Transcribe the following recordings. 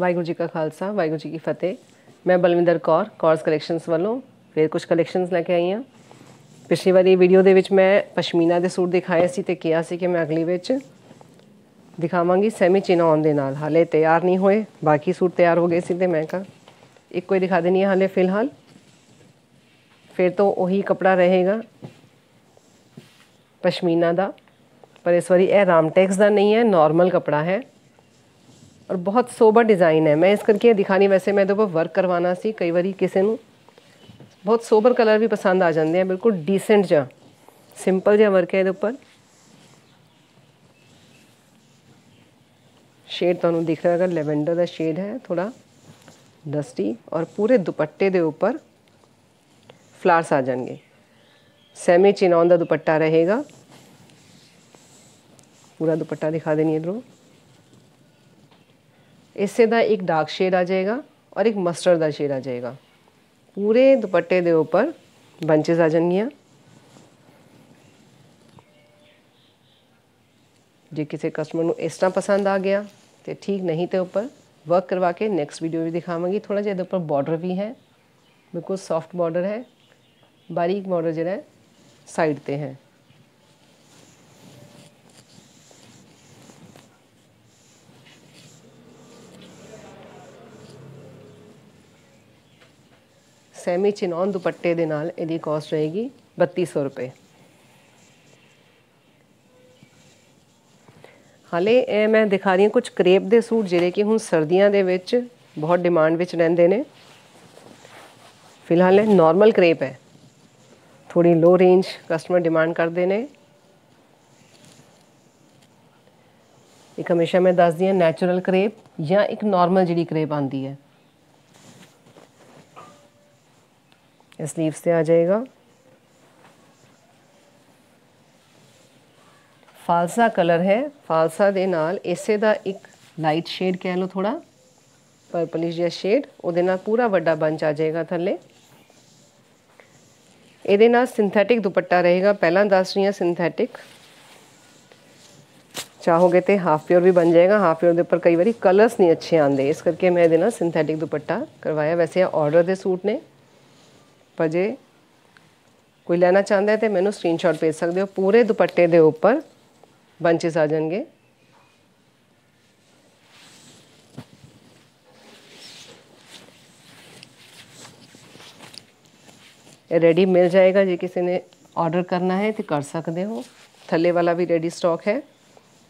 ਵਾਹਿਗੁਰੂ ਜੀ ਕਾ ਖਾਲਸਾ, ਵਾਹਿਗੁਰੂ ਜੀ ਕੀ ਫਤਿਹ। ਮੈਂ ਬਲਵਿੰਦਰ ਕੌਰ, ਕੌਰਸ ਕਲੈਕਸ਼ਨਸ ਵੱਲੋਂ ਫਿਰ ਕੁਝ ਕਲੈਕਸ਼ਨਸ ਲੈ ਕੇ ਆਈ ਹਾਂ। ਪਿਛਲੀ ਵਾਰੀ ਵੀਡੀਓ ਦੇ ਵਿੱਚ ਮੈਂ ਪਸ਼ਮੀਨਾ ਦੇ ਸੂਟ ਦਿਖਾਏ ਸੀ ਤੇ ਕਿਹਾ ਸੀ ਕਿ ਮੈਂ ਅਗਲੀ ਵਿੱਚ ਦਿਖਾਵਾਂਗੀ ਸੈਮੀ ਚਿਨੌਨ ਦੇ ਨਾਲ। ਹਾਲੇ ਤਿਆਰ ਨਹੀਂ ਹੋਏ, ਬਾਕੀ ਸੂਟ ਤਿਆਰ ਹੋ ਗਏ ਸੀ ਤੇ ਮੈਂ ਕਹਾ, ਇੱਕੋ ਹੀ ਦਿਖਾ ਦੇਣੀ ਹੈ ਹਾਲੇ ਫਿਲਹਾਲ। ਫਿਰ ਤੋਂ ਉਹੀ ਕਪੜਾ ਰਹੇਗਾ ਪਸ਼ਮੀਨਾ ਦਾ। ਪਰ ਇਸ ਵਾਰੀ ਇਹ ਰਾਮਟੈਕਸ ਦਾ ਨਹੀਂ ਹੈ ਨਾਰਮਲ ਕਪੜਾ ਹੈ। ਔਰ ਬਹੁਤ ਸੋਬਰ ਡਿਜ਼ਾਈਨ ਹੈ ਮੈਂ ਇਸ ਕਰਕੇ ਦਿਖਾਣੀ ਵੈਸੇ ਮੈਂ ਇਹਦੇ ਉੱਪਰ ਵਰਕ ਕਰਵਾਉਣਾ ਸੀ ਕਈ ਵਾਰੀ ਕਿਸੇ ਨੂੰ ਬਹੁਤ ਸੋਬਰ ਕਲਰ ਵੀ ਪਸੰਦ ਆ ਜਾਂਦੇ ਆ ਬਿਲਕੁਲ ਡੀਸੈਂਟ ਜਿਹਾ ਸਿੰਪਲ ਜਿਹਾ ਵਰਕ ਹੈ ਇਹਦੇ ਉੱਪਰ ਸ਼ੇਡ ਤੁਹਾਨੂੰ ਦਿਖ ਰਿਹਾ ਹੈਗਾ ਲੈਵੈਂਡਰ ਦਾ ਸ਼ੇਡ ਹੈ ਥੋੜਾ ਡਸਟੀ ਔਰ ਪੂਰੇ ਦੁਪੱਟੇ ਦੇ ਉੱਪਰ ਫਲਾਰਸ ਆ ਜਾਣਗੇ ਸੈਮੀ ਚਿਨੌਨ ਦਾ ਦੁਪੱਟਾ ਰਹੇਗਾ पूरा दुपट्टा दिखा देनी इधरों ਇਸੇ ਦਾ ਇੱਕ ਡਾਰਕ ਸ਼ੇਡ ਆ ਜਾਏਗਾ ਔਰ ਇੱਕ ਮਸਟਰਡ ਦਾ ਸ਼ੇਡ ਆ ਜਾਏਗਾ। ਪੂਰੇ ਦੁਪੱਟੇ ਦੇ ਉੱਪਰ ਬੰਚਸ ਆ ਜਾਣਗੀਆਂ। ਜੇ ਕਿਸੇ ਕਸਟਮਰ ਨੂੰ ਇਸ ਤਰ੍ਹਾਂ ਪਸੰਦ ਆ ਗਿਆ ਤੇ ਠੀਕ ਨਹੀਂ ਤੇ ਉੱਪਰ ਵਰਕ ਕਰਵਾ ਕੇ ਨੈਕਸਟ ਵੀਡੀਓ ਵੀ ਦਿਖਾਵਾਂਗੀ। ਥੋੜਾ ਜਿਹਾ ਇਹਦੇ ਉੱਪਰ ਬਾਰਡਰ ਵੀ ਹੈ। ਬਿਲਕੁਲ ਸੌਫਟ ਬਾਰਡਰ ਹੈ। ਬਾਰੀਕ ਬਾਰਡਰ ਜਿਹੜਾ ਹੈ ਸਾਈਡ ਤੇ ਹੈ। ਸੈਮੀ ਚਿਨੌਨ ਦੁਪੱਟੇ ਦੇ ਨਾਲ ਇਹਦੀ ਕਾਸਟ ਰਹੇਗੀ 3200 ਰੁਪਏ। ਹਾਲੇ ਇਹ ਮੈਂ ਦਿਖਾ ਰਹੀ ਹਾਂ ਕੁਝ ਕਰੇਪ ਦੇ ਸੂਟ, ਜਿਹੜੇ ਕਿ ਹੁਣ ਸਰਦੀਆਂ ਦੇ ਵਿੱਚ ਬਹੁਤ ਡਿਮਾਂਡ ਵਿੱਚ ਰਹਿੰਦੇ ਨੇ। ਫਿਲਹਾਲ ਇਹ ਨਾਰਮਲ ਕਰੇਪ ਹੈ। ਥੋੜੀ ਲੋ ਰੇਂਜ ਕਸਟਮਰ ਡਿਮਾਂਡ ਕਰਦੇ ਨੇ। ਇੱਕ ਹਮੇਸ਼ਾ ਮੈਂ ਦੱਸਦੀ ਹਾਂ ਨੈਚੁਰਲ ਕਰੇਪ ਜਾਂ ਇੱਕ ਨਾਰਮਲ ਜਿਹੜੀ ਕਰੇਪ ਆਂਦੀ ਹੈ। स्लीव्स से आ जाएगा ਫਾਲਸਾ ਕਲਰ ਹੈ ਫਾਲਸਾ ਦੇ ਨਾਲ ਇਸੇ ਦਾ ਇੱਕ ਲਾਈਟ ਸ਼ੇਡ ਕਹਿ ਲਓ ਥੋੜਾ ਪਰਪਲਿਸ਼ ਜਿਹਾ ਸ਼ੇਡ ਉਹਦੇ ਨਾਲ ਪੂਰਾ ਵੱਡਾ ਬੰਚ ਆ ਜਾਏਗਾ ਥੱਲੇ ਇਹਦੇ ਨਾਲ ਸਿੰਥੈਟਿਕ ਦੁਪੱਟਾ ਰਹੇਗਾ ਪਹਿਲਾਂ ਦੱਸ ਰਹੀ ਹਾਂ ਸਿੰਥੈਟਿਕ ਚਾਹੋਗੇ ਤੇ ਹਾਫ ਪਿਓਰ ਵੀ ਬਣ ਜਾਏਗਾ ਹਾਫ ਪਿਓਰ ਦੇ ਉੱਪਰ ਕਈ ਵਾਰੀ ਕਲਰਸ ਨਹੀਂ ਅੱਛੇ ਆਉਂਦੇ ਇਸ ਕਰਕੇ ਮੈਂ ਇਹਦੇ ਨਾਲ ਸਿੰਥੈਟਿਕ ਦੁਪੱਟਾ ਕਰਵਾਇਆ ਵੈਸੇ ਇਹ ਆਰਡਰ ਦੇ ਸੂਟ ਨੇ ਪਰ ਜੇ ਕੋਈ ਲੈਣਾ ਚਾਹੁੰਦਾ ਹੈ ਤੇ ਮੈਨੂੰ ਸਕਰੀਨਸ਼ਾਟ ਭੇਜ ਸਕਦੇ ਹੋ ਪੂਰੇ ਦੁਪੱਟੇ ਦੇ ਉੱਪਰ ਬੰਚਸ ਆ ਜਾਣਗੇ ਇਹ ਰੈਡੀ ਮਿਲ ਜਾਏਗਾ ਜੇ ਕਿਸੇ ਨੇ ਆਰਡਰ ਕਰਨਾ ਹੈ ਤੇ ਕਰ ਸਕਦੇ ਹੋ ਥੱਲੇ ਵਾਲਾ ਵੀ ਰੈਡੀ ਸਟਾਕ ਹੈ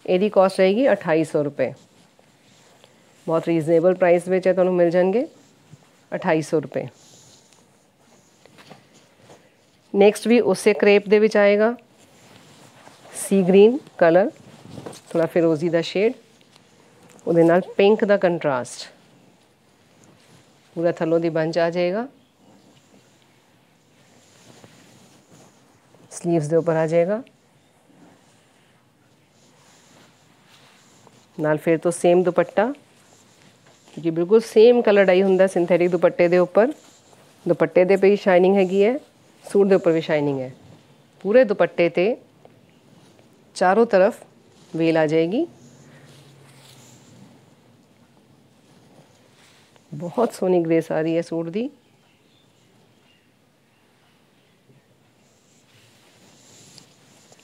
ਇਹਦੀ ਕਾਸਟ ਰਹੇਗੀ 2800 ਰੁਪਏ ਬਹੁਤ ਰੀਜ਼ਨੇਬਲ ਪ੍ਰਾਈਸ ਵਿੱਚ ਹੈ ਤੁਹਾਨੂੰ ਮਿਲ ਜਾਣਗੇ 2800 ਰੁਪਏ नेक्स्ट भी उससे क्रेप ਦੇ ਵਿੱਚ ਆਏਗਾ ਸੀ ਗ੍ਰੀਨ ਕਲਰ ਥੋੜਾ ਫਿਰੋਜ਼ੀ ਦਾ ਸ਼ੇਡ ਉਹਦੇ ਨਾਲ ਪਿੰਕ ਦਾ ਕੰਟਰਾਸਟ ਪੂਰਾ ਥੱਲੋਂ ਦੀ ਬੰਚ ਆ ਜਾਏਗਾ स्लीव्स ਦੇ ਉੱਪਰ ਆ ਜਾਏਗਾ ਨਾਲ ਫਿਰ ਤੋਂ ਸੇਮ ਦੁਪੱਟਾ ਜੀ ਬਿਲਕੁਲ ਸੇਮ ਕਲਰ ਡਾਈ ਹੁੰਦਾ ਸਿੰਥੈਟਿਕ ਦੁਪੱਟੇ ਦੇ ਉੱਪਰ ਦੁਪੱਟੇ ਦੇ ਪਈ ਸ਼ਾਈਨਿੰਗ ਹੈਗੀ ਹੈ सूट के ऊपर भी शाइनिंग है पूरे दुपट्टे ते चारों तरफ वेल आ जाएगी बहुत सोहनी ग्रेस आ रही है सूट की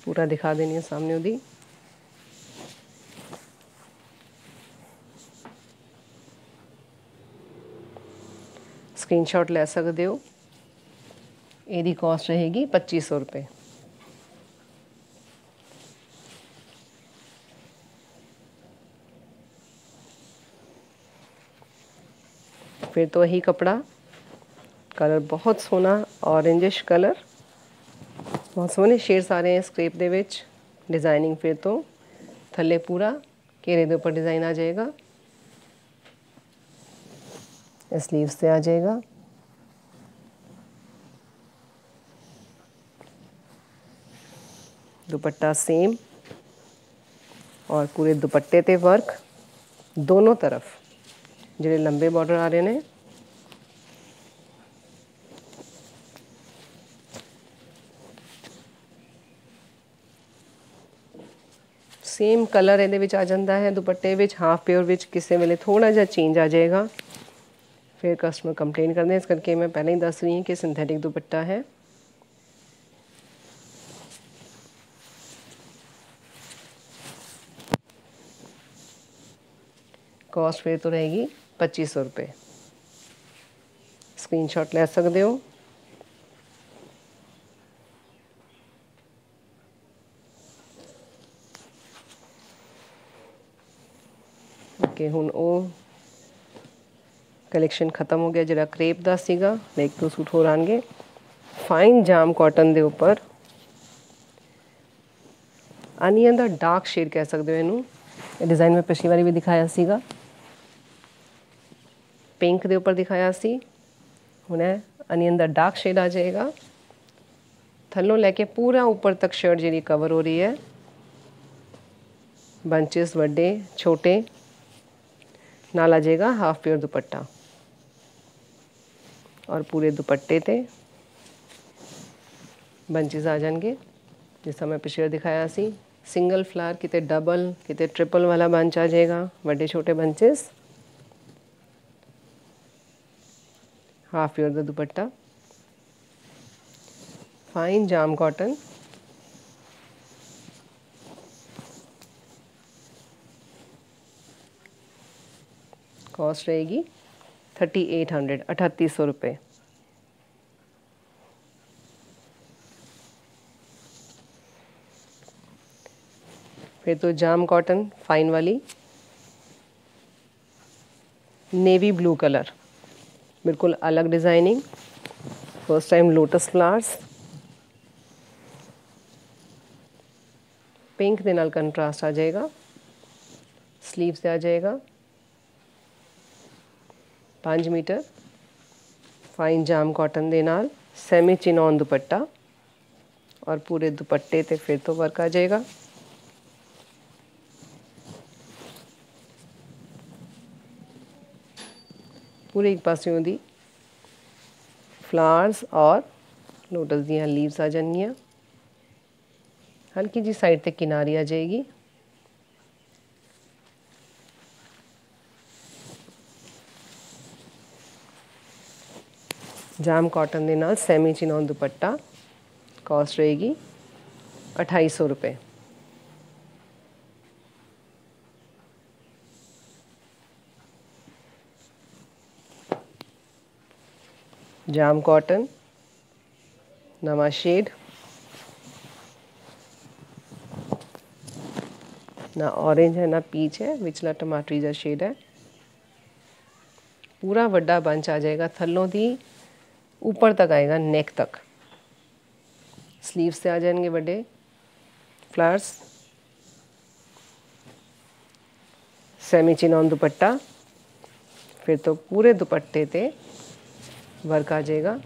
पूरा दिखा देनी है सामने ਉਹਦੀ ਸਕਰੀਨਸ਼ਾਟ ਲੈ ਸਕਦੇ ਹੋ ਇਹਦੀ ਕਾਸਟ ਰਹੇਗੀ 2500 ਰੁਪਏ ਫਿਰ ਤੋਂ ਇਹੀ ਕਪੜਾ ਕਲਰ ਬਹੁਤ ਸੋਹਣਾ ਔਰੇਂਜਿਸ਼ ਕਲਰ ਬਹੁਤ ਸੋਹਣੇ ਸ਼ੇਡਸ ਆ ਰਹੇ हैं ਸਕ੍ਰੇਪ ਦੇ ਵਿੱਚ ਡਿਜ਼ਾਈਨਿੰਗ ਫਿਰ ਤੋਂ ਥੱਲੇ ਪੂਰਾ ਘੇਰੇ ਦੇ ਉੱਪਰ ਡਿਜ਼ਾਈਨ ਆ ਜਾਏਗਾ स्लीव्स से आ जाएगा दुपट्टा सेम और पूरे दुपट्टे ते वर्क दोनों तरफ ਜਿਹੜੇ ਲੰਬੇ ਬਾਰਡਰ ਆ ਰਹੇ ਨੇ ਸੇਮ ਕਲਰ ਇਹਦੇ ਵਿੱਚ ਆ ਜਾਂਦਾ ਹੈ ਦੁਪੱਟੇ ਵਿੱਚ ਹਾਫ ਪਿਓਰ ਵਿੱਚ ਕਿਸੇ ਵੇਲੇ ਥੋੜਾ ਜਿਹਾ ਚੇਂਜ ਆ ਜਾਏਗਾ ਫਿਰ ਕਸਟਮਰ ਕੰਪਲੇਨ ਕਰਦੇ ਇਸ ਕਰਕੇ ਮੈਂ ਪਹਿਲਾਂ ਹੀ ਦੱਸ ਰਹੀ ਹਾਂ ਕਿ ਸਿੰਥੈਟਿਕ ਦੁਪੱਟਾ ਹੈ कॉस्ट फिर तो रहेगी पच्चीस सौ रुपये स्क्रीनशॉट ले सकते हो। हूँ वो कलेक्शन खत्म हो गया, जरा क्रेप का सीगा एक दो सूट होर आएँगे फाइन जाम कॉटन के उपर अनियन का डार्क शेड कह सकते हो इनू डिज़ाइन में पिछली बारी भी पिंक के उपर दिखाया सी। हूँ अनियन का डार्क शेड आ जाएगा। थलों लैके पूरा ऊपर तक शर्ट जी कवर हो रही है। बंचेस व्डे छोटे, नाल आ जाएगा हाफ़ प्योर दुपट्टा। और पूरे दुपट्टे ते बंचेस आ जाएँगे, जिस मैं पिछले दिखाया सी। सिंगल फ्लावर कितने डबल कितने ट्रिपल वाला बंच आ जाएगा। बड़े, छोटे bunches half your dupatta. Fine jam cotton cost रहेगी थर्टी एट हंड्रेड, अठतीस सौ रुपये फिर तो जाम कॉटन फाइन वाली। नेवी ब्लू कलर बिल्कुल अलग designing. First time lotus flowers pink के नाल कंट्रास्ट आ जाएगा। स्लीव से आ जाएगा। पाँच मीटर। फाइन जाम कॉटन के नाल। Semi chinon dupatta. और पूरे दुपट्टे ते फिर तो वर्क आ जाएगा। पूरे एक पासों दी फ्लावर्स और लोटस दियाँ लीव्स आ जानिया हल्की जी साइड तक किनारी आ जाएगी। जाम कॉटन के नाल सैमी चिनौन दुपट्टा कॉस्ट रहेगी अठाई सौ जाम कॉटन नवा शेड ना ऑरेंज है ना पीच है विचला टमाटरी का शेड है पूरा वड्डा बंच आ जाएगा थलों दी ऊपर तक आएगा नेक तक स्लीव से आ जाएँगे बड़े फ्लावर्स सेमी चिनॉन दुपट्टा फिर तो पूरे दुपट्टे ते वर्क आ जाएगा।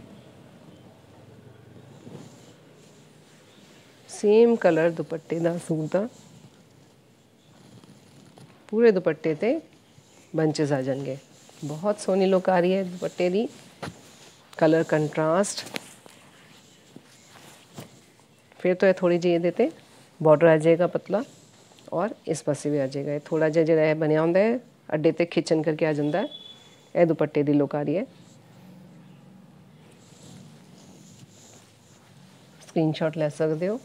सेम कलर दुपट्टे का सूट का पूरे दुपट्टे ते बंचेस आ जाएँगे। बहुत सोहनी लुक आ रही है दुपट्टे की कलर कंट्रास्ट फिर तो ये थोड़ी जी ये बॉर्डर आ जाएगा पतला और इस पास भी आ जाएगा। ये थोड़ा जहा जो बनया होंगे अड्डे ते खिंचन करके आ जाता है। यह दुपट्टे की लुक आ रही है। स्क्रीनशॉट ले सकते हो।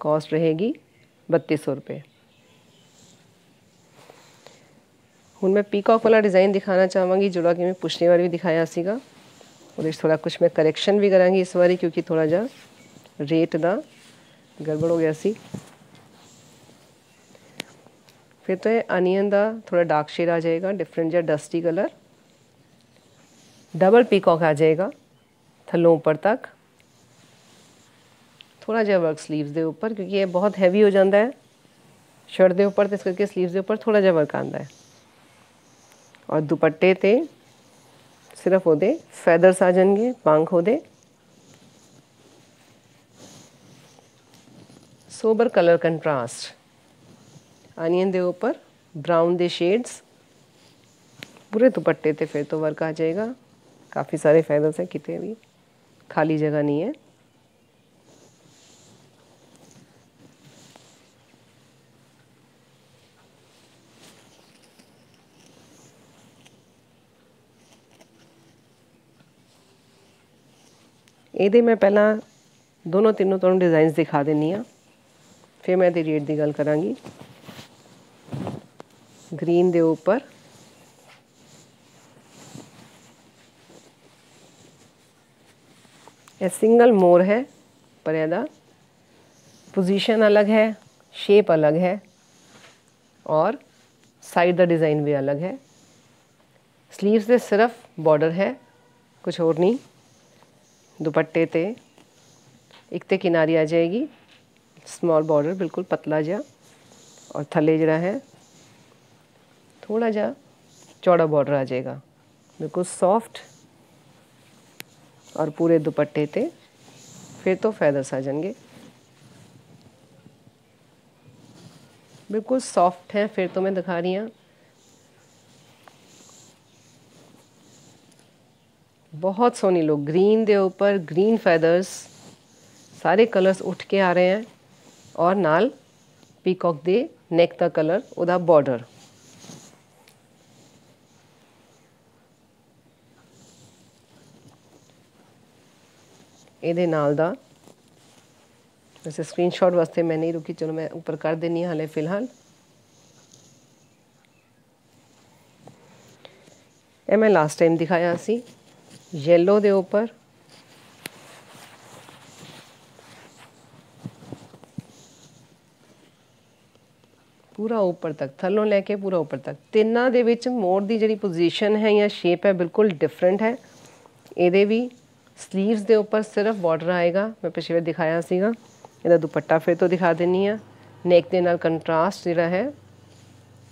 कॉस्ट रहेगी बत्तीस सौ रुपये हूँ मैं पीकॉक वाला डिज़ाइन दिखाना चाहूँगी, जोड़ा कि मैं पुछने वाली भी दिखाया सीगा और थोड़ा कुछ मैं करेक्शन भी करा इस बारी, क्योंकि थोड़ा जा रेट का गड़बड़ हो गया सी। फिर तो अनियन का थोड़ा डार्क शेड आ जाएगा डिफरेंट जहा डस्टी कलर डबल पीकॉक आ जाएगा, थलों ऊपर तक। थोड़ा जहा वर्क स्लीव्स के ऊपर, क्योंकि ये बहुत हैवी हो जाता है। शर्ट के उपर तो इस करके स्लीव्स के उपर थोड़ा जहा वर्क आता है। और दुपट्टे ते सिर्फ़ वो फैदर्स आ जाएँगे पंख वो सोबर कलर कंट्रास्ट अनियन के उपर ब्राउन के शेड्स पूरे दुपट्टे ते फिर तो वर्क आ जाएगा। काफ़ी सारे फाइनल्स हैं कितने भी खाली जगह नहीं है। ये मैं पहला दोनों तीनों तुम डिज़ाइन दिखा देनी हाँ। फिर मैं रेट की गल करा ग्रीन के उपर या सिंगल मोर है पर पोजीशन अलग है शेप अलग है, और साइड द डिज़ाइन भी अलग है। स्लीव्स से सिर्फ़ बॉर्डर है, कुछ और नहीं। दुपट्टे ते एक ते किनारी आ जाएगी। स्मॉल बॉर्डर बिल्कुल पतला जा, और थले जरा है। थोड़ा जा, चौड़ा बॉर्डर आ जाएगा। बिल्कुल सॉफ्ट और पूरे दुपट्टे ते फिर तो फैदर्स आ जाएंगे बिल्कुल सॉफ्ट है फिर तो मैं दिखा रही हूँ बहुत सोनी लोग ग्रीन के ऊपर ग्रीन फैदर्स सारे कलर्स उठ के आ रहे हैं और नाल पीकॉक दे नेक का कलर ਉਹਦਾ ਬਾਰਡਰ ਇਹਦੇ ਨਾਲ ਦਾ। ਵੈਸੇ ਸਕਰੀਨਸ਼ਾਟ ਵਾਸਤੇ ਮੈਂ ਨਹੀਂ ਰੁਕੀ, ਚਲੋ ਮੈਂ ਉੱਪਰ ਕਰ ਹਾਂ ਹਾਲੇ ਫਿਲਹਾਲ। ਇਹ ਮੈਂ ਲਾਸਟ ਟਾਈਮ ਦਿਖਾਇਆ ਸੀ। Yellow ਦੇ ਉੱਪਰ। ਪੂਰਾ ਉੱਪਰ ਤੱਕ, ਥੱਲੋਂ ਲੈ ਕੇ ਪੂਰਾ ਉੱਪਰ ਤੱਕ। ਤਿੰਨਾਂ ਦੇ ਵਿੱਚ ਮੋੜ ਦੀ ਜਿਹੜੀ ਪੋਜੀਸ਼ਨ ਹੈ ਜਾਂ ਸ਼ੇਪ ਹੈ, ਬਿਲਕੁਲ ਡਿਫਰੈਂਟ ਹੈ। ਇਹਦੇ ਵੀ ਸਲੀਵਸ ਦੇ ਉੱਪਰ ਸਿਰਫ ਬਾਰਡਰ ਆਏਗਾ। ਮੈਂ ਪਿਛਲੇ ਵਾਰ ਦਿਖਾਇਆ ਸੀਗਾ। ਇਹਦਾ ਦੁਪੱਟਾ ਫਿਰ ਤੋਂ ਦਿਖਾ ਦਿੰਨੀ ਆ। ਨੈਕ ਦੇ ਨਾਲ ਕੰਟਰਾਸਟ ਜਿਹੜਾ ਹੈ,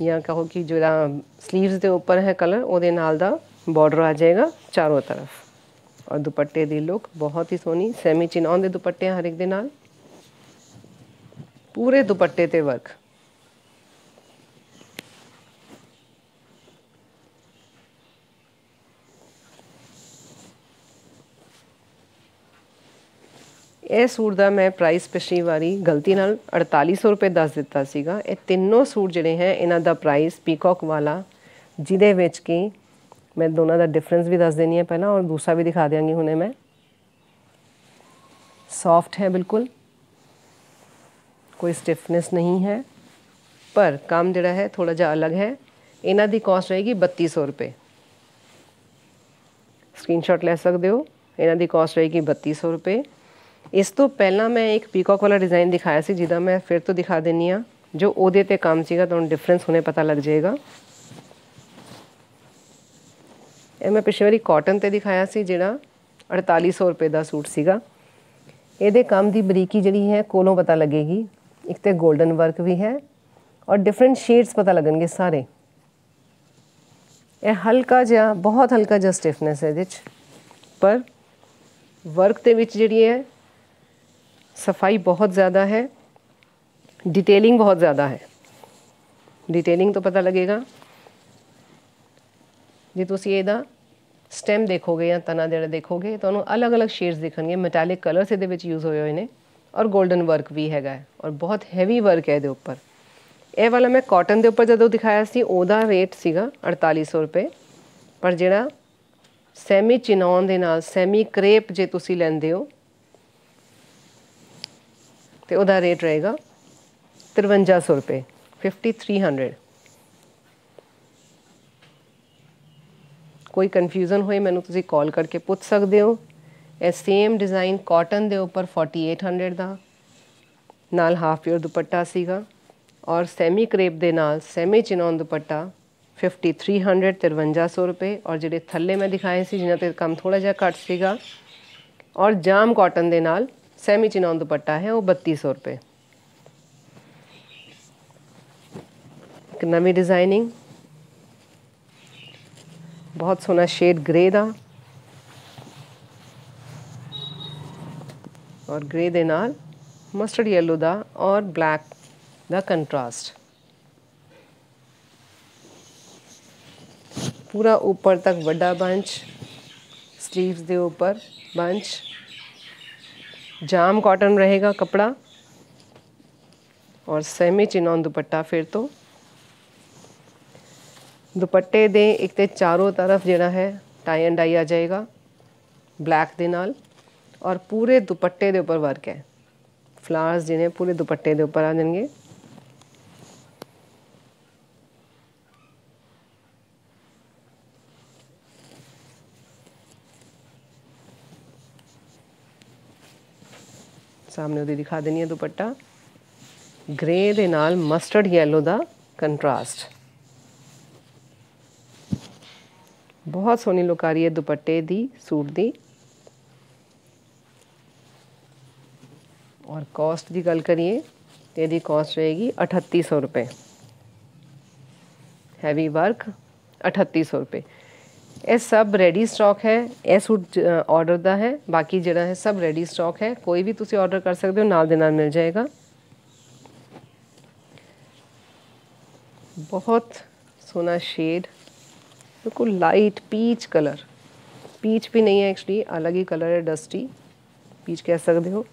ਜਾਂ ਕਹੋ ਕਿ ਜਿਹੜਾ ਸਲੀਵਸ ਦੇ ਉੱਪਰ ਹੈ ਕਲਰ ਉਹਦੇ ਨਾਲ ਦਾ ਬਾਰਡਰ ਆ ਜਾਏਗਾ ਚਾਰੋਂ ਤਰਫ। ਔਰ ਦੁਪੱਟੇ ਦੀ ਲੁੱਕ ਬਹੁਤ ਹੀ ਸੋਹਣੀ ਸੈਮੀ ਚਿਨੌਨ ਦੇ ਦੁਪੱਟੇ ਹਰ ਇੱਕ ਦੇ ਨਾਲ। ਪੂਰੇ ਦੁਪੱਟੇ ਤੇ ਵਰਕ ਇਹ ਸੂਟ ਦਾ ਮੈਂ ਪ੍ਰਾਈਸ ਪਿਛਲੀ ਵਾਰੀ ਗਲਤੀ ਨਾਲ 4800 ਰੁਪਏ ਦੱਸ ਦਿੱਤਾ ਸੀਗਾ। ਇਹ ਤਿੰਨੋਂ ਸੂਟ ਜਿਹੜੇ ਹੈ, ਇਹਨਾਂ ਦਾ ਪ੍ਰਾਈਸ ਪੀਕੌਕ ਵਾਲਾ, ਜਿਹਦੇ ਵਿੱਚ ਕਿ ਮੈਂ ਦੋਨਾਂ ਦਾ ਡਿਫਰੈਂਸ ਵੀ ਦੱਸ ਦੇਣੀ ਹੈ ਪਹਿਲਾਂ ਔਰ ਦੂਸਰਾ ਵੀ ਦਿਖਾ ਦਿਆਂਗੀ ਹੁਣੇ ਮੈਂ। ਸੌਫਟ ਹੈ ਬਿਲਕੁਲ। ਕੋਈ ਸਟਿਫਨੈਸ ਨਹੀਂ ਹੈ, ਪਰ ਕੰਮ ਜਿਹੜਾ ਹੈ ਥੋੜਾ ਜਿਹਾ ਅਲੱਗ ਹੈ। ਇਹਨਾਂ ਦੀ ਕਾਸਟ ਰਹੇਗੀ 3200 ਰੁਪਏ। ਸਕਰੀਨਸ਼ਾਟ ਲੈ ਸਕਦੇ ਹੋ। ਇਹਨਾਂ ਦੀ ਕਾਸਟ ਰਹੇਗੀ 3200 ਰੁਪਏ। ਇਸ ਤੋਂ ਪਹਿਲਾਂ ਮੈਂ ਇੱਕ ਪੀਕੌਕ ਵਾਲਾ ਡਿਜ਼ਾਈਨ ਦਿਖਾਇਆ ਸੀ, ਜਿਹਦਾ ਮੈਂ ਫਿਰ ਤੋਂ ਦਿਖਾ ਦਿੰਨੀ ਆ ਜੋ ਉਹਦੇ ਤੇ ਕੰਮ ਸੀਗਾ, ਤੁਹਾਨੂੰ ਡਿਫਰੈਂਸ ਹੁਣੇ ਪਤਾ ਲੱਗ ਜਾਏਗਾ। ਇਹ ਮੈਂ ਪਿਛਲੇ ਵਾਰੀ ਕਾਟਨ ਤੇ ਦਿਖਾਇਆ ਸੀ, ਜਿਹੜਾ 4800 ਰੁਪਏ ਦਾ ਸੂਟ ਸੀਗਾ। ਇਹਦੇ ਕੰਮ ਦੀ ਬਰੀਕੀ ਜਿਹੜੀ ਹੈ, ਕੋਲੋਂ ਪਤਾ ਲੱਗੇਗੀ। ਇੱਕ ਤੇ 골ਡਨ ਵਰਕ ਵੀ ਹੈ ਔਰ ਡਿਫਰੈਂਟ ਸ਼ੇਡਸ ਪਤਾ ਲੱਗਣਗੇ ਸਾਰੇ। ਇਹ ਹਲਕਾ ਜਿਹਾ, ਬਹੁਤ ਹਲਕਾ ਜਿਹਾ ਸਟਿਫਨੈਸ ਹੈ ਇਹਦੇ ਚ। ਪਰ ਵਰਕ ਦੇ ਵਿੱਚ ਜਿਹੜੀ ਹੈ सफाई बहुत ज़्यादा है डिटेलिंग बहुत ज़्यादा है। ਡਿਟੇਲਿੰਗ ਤੋਂ ਪਤਾ ਲੱਗੇਗਾ ਜੇ ਤੁਸੀਂ ਇਹਦਾ ਸਟੈਮ ਦੇਖੋਗੇ ਜਾਂ ਤਨਾ ਜਿਹੜਾ ਦੇਖੋਗੇ ਤੁਹਾਨੂੰ ਅਲੱਗ-ਅਲੱਗ ਸ਼ੇਡਸ ਦਿਖਣਗੇ ਮੈਟੈਲਿਕ ਕਲਰਸ ਇਹਦੇ ਵਿੱਚ ਯੂਜ਼ ਹੋਏ ਹੋਏ ਨੇ ਔਰ 골ਡਨ ਵਰਕ ਵੀ ਹੈਗਾ ਔਰ ਬਹੁਤ ਹੈਵੀ ਵਰਕ ਹੈ ਇਹਦੇ ਉੱਪਰ ਇਹ ਵਾਲਾ ਮੈਂ ਕਾਟਨ ਦੇ ਉੱਪਰ ਜਦੋਂ ਦਿਖਾਇਆ ਸੀ ਉਹਦਾ ਰੇਟ ਸੀਗਾ 4800 ਰੁਪਏ ਪਰ ਜਿਹੜਾ ਸੈਮੀ ਚਿਨੌਨ ਦੇ ਨਾਲ ਸੈਮੀ ਕ੍ਰੇਪ ਜੇ ਤੁਸੀਂ ਲੈਂਦੇ ਹੋ ਤੇ ਉਹਦਾ ਰੇਟ ਰਹੇਗਾ 5300 ਰੁਪਏ 5300 ਕੋਈ ਕਨਫਿਊਜ਼ਨ ਹੋਏ, ਮੈਨੂੰ ਤੁਸੀਂ ਕਾਲ ਕਰਕੇ ਪੁੱਛ ਸਕਦੇ ਹੋ। ਇਹ ਸੇਮ ਡਿਜ਼ਾਈਨ ਕਾਟਨ ਦੇ ਉੱਪਰ 4800 ਦਾ, ਨਾਲ ਹਾਫ ਪਿਓਰ ਦੁਪੱਟਾ ਸੀਗਾ। ਔਰ ਸੈਮੀ ਕ੍ਰੇਪ ਦੇ ਨਾਲ ਸੈਮੀ ਚਿਨੌਨ ਦੁਪੱਟਾ 5300 5300 ਰੁਪਏ। ਔਰ ਜਿਹੜੇ ਥੱਲੇ ਮੈਂ ਦਿਖਾਏ ਸੀ, ਜਿਨ੍ਹਾਂ ਤੇ ਕੰਮ ਥੋੜਾ ਜਿਹਾ ਘੱਟ ਸੀਗਾ। ਔਰ ਜਾਮ ਕਾਟਨ ਦੇ ਨਾਲ ਸੈਮੀ ਚਿਨੌਨ ਦੁਪੱਟਾ ਹੈ ਉਹ 3200 ਰੁਪਏ ਇੱਕ ਨਵੀਂ ਡਿਜ਼ਾਈਨਿੰਗ ਬਹੁਤ ਸੋਹਣਾ ਸ਼ੇਡ ਗ੍ਰੇ ਦਾ ਔਰ ਗ੍ਰੇ ਦੇ ਨਾਲ ਮਸਟਰਡ ਯੈਲੋ ਦਾ ਔਰ ਬਲੈਕ ਦਾ ਕੰਟਰਾਸਟ पूरा ऊपर तक बड़ा बंच स्लीव्स के ऊपर बंच जाम कॉटन रहेगा कपड़ा और सेमी चिनॉन दुपट्टा फिर तो ਦੁਪੱਟੇ ਦੇ ਇੱਕ ਤੇ ਚਾਰੋਂ ਤਰਫ ਜਿਹੜਾ ਹੈ ਟਾਈ ਐਂਡ ਡਾਈ ਆ ਜਾਏਗਾ ਬਲੈਕ ਦੇ ਨਾਲ ਔਰ ਪੂਰੇ ਦੁਪੱਟੇ ਦੇ ਉੱਪਰ ਵਰਕ ਹੈ ਫਲਾਵਰਸ ਜਿਹਨੇ ਪੂਰੇ ਦੁਪੱਟੇ ਦੇ ਉੱਪਰ ਆ ਜਾਣਗੇ ਸਾਹਮਣੇ ਉਹਦੀ ਦਿਖਾ ਦੇਣੀ ਹੈ ਦੁਪੱਟਾ ਗ੍ਰੇ ਦੇ ਨਾਲ ਮਸਟਰਡ ਯੈਲੋ ਦਾ ਕੰਟਰਾਸਟ ਬਹੁਤ ਸੋਹਣੀ ਲੁਕ ਆ ਰਹੀ ਹੈ ਦੁਪੱਟੇ ਦੀ ਸੂਟ ਦੀ ਔਰ ਕਾਸਟ ਦੀ ਗੱਲ ਕਰੀਏ ਤੇ ਇਹਦੀ ਕਾਸਟ ਰਹੇਗੀ 3800 ਰੁਪਏ ਹੈਵੀ ਵਰਕ 3800 ਰੁਪਏ ਇਹ ਸਭ ਰੈਡੀ ਸਟਾਕ ਹੈ ਇਹ ਸੂਟ ਆਰਡਰ ਦਾ ਹੈ ਬਾਕੀ ਜਿਹੜਾ ਹੈ ਸਭ ਰੈਡੀ ਸਟਾਕ ਹੈ ਕੋਈ ਵੀ ਤੁਸੀਂ ਆਰਡਰ ਕਰ ਸਕਦੇ ਹੋ ਨਾਲ ਦੇ ਨਾਲ ਮਿਲ ਜਾਏਗਾ ਬਹੁਤ ਸੋਨਾ ਸ਼ੇਡ ਬਿਲਕੁਲ ਲਾਈਟ ਪੀਚ ਕਲਰ ਪੀਚ ਵੀ ਨਹੀਂ ਹੈ ਐਕਚੁਅਲੀ ਅਲੱਗ ਹੀ ਕਲਰ ਹੈ ਡਸਟੀ ਪੀਚ ਕਹਿ ਸਕਦੇ ਹੋ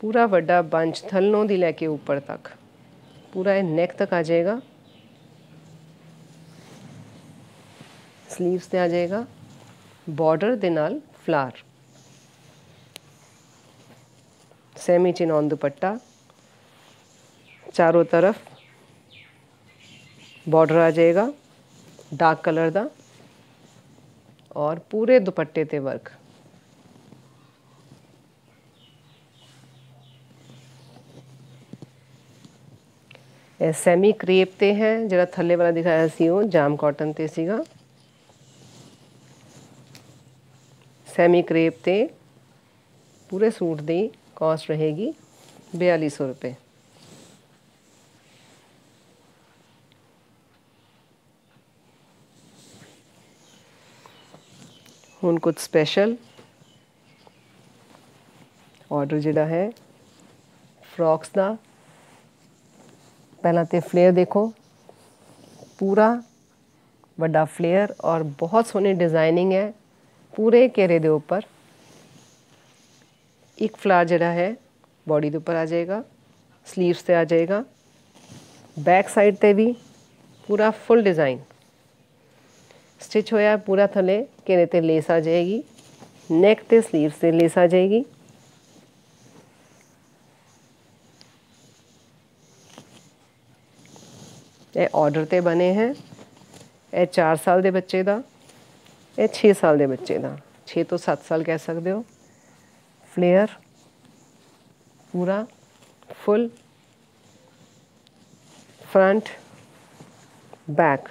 ਪੂਰਾ ਵੱਡਾ ਬੰਚ ਥੱਲੋਂ ਦੀ ਲੈ ਕੇ ਉੱਪਰ ਤੱਕ ਪੂਰਾ ਇਹ ਨੈਕ ਤੱਕ ਆ ਜਾਏਗਾ स्लीव्स ਤੇ ਆ ਜਾਏਗਾ ਬਾਰਡਰ ਦੇ ਨਾਲ ਫਲਾਰ सेमी चिनॉन दुपट्टा चारों तरफ बॉर्डर आ जाएगा डार्क कलर ਦਾ ਔਰ ਪੂਰੇ ਦੁਪੱਟੇ ਤੇ ਵਰਕ ਇਹ ਸੈਮੀ ਕ੍ਰੇਪ ਤੇ ਹੈ ਜਿਹੜਾ ਥੱਲੇ ਵਾਲਾ ਦਿਖਾਇਆ ਸੀ ਉਹ ਜਾਮ ਕਾਟਨ ਤੇ ਸੀਗਾ ਸੈਮੀ ਕ੍ਰੇਪ ਤੇ ਪੂਰੇ ਸੂਟ ਦੀ ਕਾਸਟ ਰਹੇਗੀ 4200 ਰੁਪਏ ਹੁਣ ਕੁਝ ਸਪੈਸ਼ਲ ਆਰਡਰ ਜਿਹੜਾ ਹੈ ਫਰੌਕਸ ਦਾ ਪਹਿਲਾਂ ਤੇ ਫਲੇਅਰ ਦੇਖੋ ਪੂਰਾ ਵੱਡਾ ਫਲੇਅਰ ਔਰ ਬਹੁਤ ਸੋਹਣੀ ਡਿਜ਼ਾਈਨਿੰਗ ਹੈ ਪੂਰੇ ਘੇਰੇ ਦੇ ਉੱਪਰ ਇੱਕ ਫਲਾਰ ਜਿਹੜਾ ਹੈ ਬਾਡੀ ਦੇ ਉੱਪਰ ਆ ਜਾਏਗਾ ਸਲੀਵਸ ਤੇ ਆ ਜਾਏਗਾ ਬੈਕ ਸਾਈਡ ਤੇ ਵੀ ਪੂਰਾ ਫੁੱਲ ਡਿਜ਼ਾਈਨ ਸਟਿਚ ਹੋਇਆ ਪੂਰਾ ਥੱਲੇ ਘੇਰੇ ਤੇ ਲੇਸ ਆ ਜਾਏਗੀ ਨੈਕ ਤੇ ਸਲੀਵਸ ਤੇ ਲੇਸ ਆ ਜਾਏਗੀ ਇਹ ਆਰਡਰ ਤੇ ਬਣੇ ਹੈ ਇਹ 4 ਸਾਲ ਦੇ ਬੱਚੇ ਦਾ ਇਹ 6 ਸਾਲ ਦੇ ਬੱਚੇ ਦਾ 6 ਤੋਂ 7 ਸਾਲ ਕਹਿ ਸਕਦੇ ਹੋ ਫਲੇਅਰ ਪੂਰਾ ਫੁੱਲ ਫਰੰਟ ਬੈਕ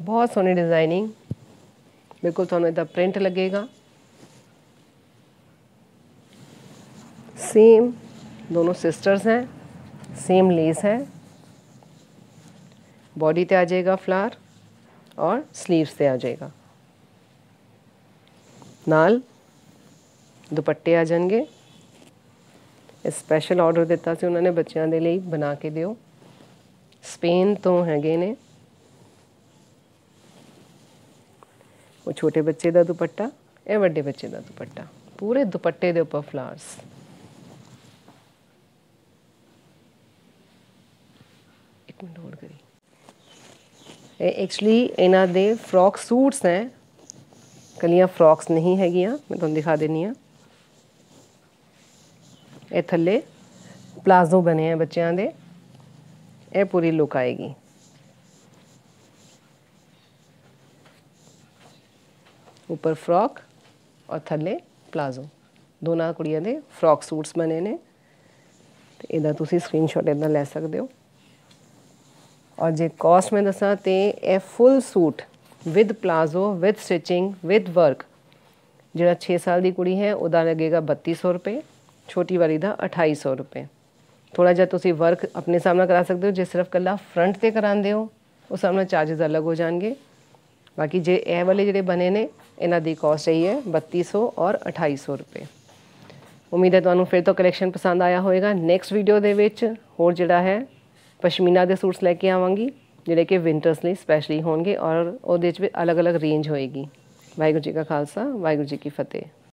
ਬਹੁਤ ਸੋਹਣੀ ਡਿਜ਼ਾਈਨਿੰਗ ਬਿਲਕੁਲ ਤੁਹਾਨੂੰ ਇਹਦਾ ਪ੍ਰਿੰਟ ਲੱਗੇਗਾ सेम दोनों सिस्टर्स हैं सेम लेस है बॉडी पे आ जाएगा फ्लावर और स्लीव्स पे आ जाएगा ਨਾਲ ਦੁਪੱਟੇ ਆ ਜਾਣਗੇ ਇਹ ਸਪੈਸ਼ਲ ਆਰਡਰ ਦਿੱਤਾ ਸੀ ਉਹਨਾਂ ਨੇ ਬੱਚਿਆਂ ਦੇ ਲਈ ਬਣਾ ਕੇ ਦਿਓ ਸਪੇਨ ਤੋਂ ਹੈਗੇ ਨੇ ਉਹ ਛੋਟੇ ਬੱਚੇ ਦਾ ਦੁਪੱਟਾ ਇਹ ਵੱਡੇ ਬੱਚੇ ਦਾ ਦੁਪੱਟਾ ਪੂਰੇ ਦੁਪੱਟੇ ਦੇ ਉੱਪਰ ਫਲਾਵਰਸ ਇੱਕ ਮਿੰਟ ਹੋਲਡ ਕਰੀ ਇਹ ਐਕਚੁਅਲੀ ਇਹਨਾਂ ਦੇ ਫਰੌਕ ਸੂਟਸ ਹੈ ਕਲੀਆਂ ਫਰੌਕਸ ਨਹੀਂ ਹੈਗੀਆਂ, ਮੈਂ ਤੁਹਾਨੂੰ ਦਿਖਾ ਦਿੰਨੀ ਆ ਇਹ ਥੱਲੇ ਪਲਾਜ਼ੋ ਬਣੇ ਆ ਬੱਚਿਆਂ ਦੇ। ਇਹ ਪੂਰੀ ਲੁੱਕ ਆਏਗੀ। ਉੱਪਰ ਫਰੌਕ ਔਰ ਥੱਲੇ ਪਲਾਜ਼ੋ। ਦੋਨਾਂ ਕੁੜੀਆਂ ਦੇ ਫਰੌਕ ਸੂਟਸ ਬਣੇ ਨੇ। ਤੇ ਇਹਦਾ ਤੁਸੀਂ ਸਕਰੀਨਸ਼ਾਟ ਇਦਾਂ ਲੈ ਸਕਦੇ ਹੋ। ਔਰ ਜੇ ਕਾਸਟ ਮੈਂ ਦੱਸਾਂ ਤੇ ਇਹ full suit with palazzo with stitching with work ਜਿਹੜਾ 6 ਸਾਲ ਦੀ ਕੁੜੀ ਹੈ, ਉਹਦਾ ਲੱਗੇਗਾ 3200 ਰੁਪਏ, ਛੋਟੀ ਵਾਲੀ ਦਾ 2800 ਰੁਪਏ। ਥੋੜਾ ਜਿਹਾ ਤੁਸੀਂ ਵਰਕ ਆਪਣੇ ਸਾਹਮਣੇ ਕਰਾ ਸਕਦੇ ਹੋ, ਜੇ ਸਿਰਫ ਕੱਲਾ ਫਰੰਟ ਤੇ ਕਰਾਉਂਦੇ ਹੋ ਉਸ ਸਾਹਮਣੇ ਚਾਰजेस ਅਲੱਗ ਹੋ ਜਾਣਗੇ। ਬਾਕੀ ਜੇ ਇਹ ਵਾਲੇ ਜਿਹੜੇ ਬਣੇ ਨੇ, ਇਹਨਾਂ ਦੀ ਕਾਸਟ ਇਹੀ ਹੈ 3200 ਔਰ 2800 ਰੁਪਏ। ਉਮੀਦ ਹੈ ਤੁਹਾਨੂੰ ਫਿਰ ਤੋਂ ਕਲੈਕਸ਼ਨ ਪਸੰਦ ਆਇਆ ਹੋਵੇਗਾ ਨੈਕਸਟ ਵੀਡੀਓ ਦੇ ਵਿੱਚ ਹੋਰ ਜਿਹੜਾ ਹੈ ਪਸ਼ਮੀਨਾ ਦੇ ਸੂਟਸ ਲੈ ਕੇ ਆਵਾਂਗੀ, ਜਿਹੜੇ ਕਿ ਵਿੰਟਰਸ ਲਈ ਸਪੈਸ਼ਲੀ ਹੋਣਗੇ ਔਰ ਉਹਦੇ ਵਿੱਚ ਵੀ ਅਲੱਗ-ਅਲੱਗ ਰੇਂਜ ਹੋਏਗੀ। ਵਾਹਿਗੁਰੂ ਜੀ ਕਾ ਖਾਲਸਾ, ਵਾਹਿਗੁਰੂ ਜੀ ਕੀ ਫਤਿਹ।